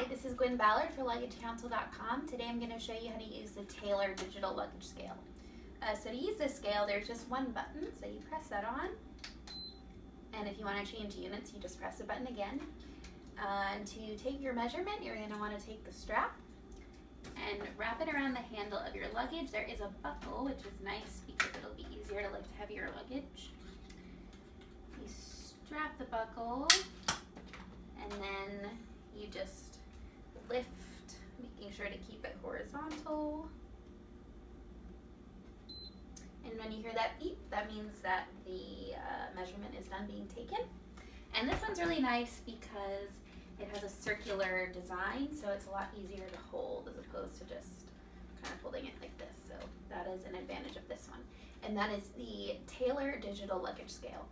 Hi, this is Gwen Ballard for LuggageCouncil.com. Today I'm going to show you how to use the Taylor Digital Luggage Scale. Uh, so to use this scale, there's just one button, so you press that on. And if you want to change units, you just press the button again. Uh, and to take your measurement, you're going to want to take the strap and wrap it around the handle of your luggage. There is a buckle, which is nice because it'll be easier to lift heavier luggage. You strap the buckle and then you just lift, making sure to keep it horizontal. And when you hear that beep, that means that the uh, measurement is done being taken. And this one's really nice because it has a circular design, so it's a lot easier to hold as opposed to just kind of holding it like this. So that is an advantage of this one. And that is the Taylor Digital Luggage Scale.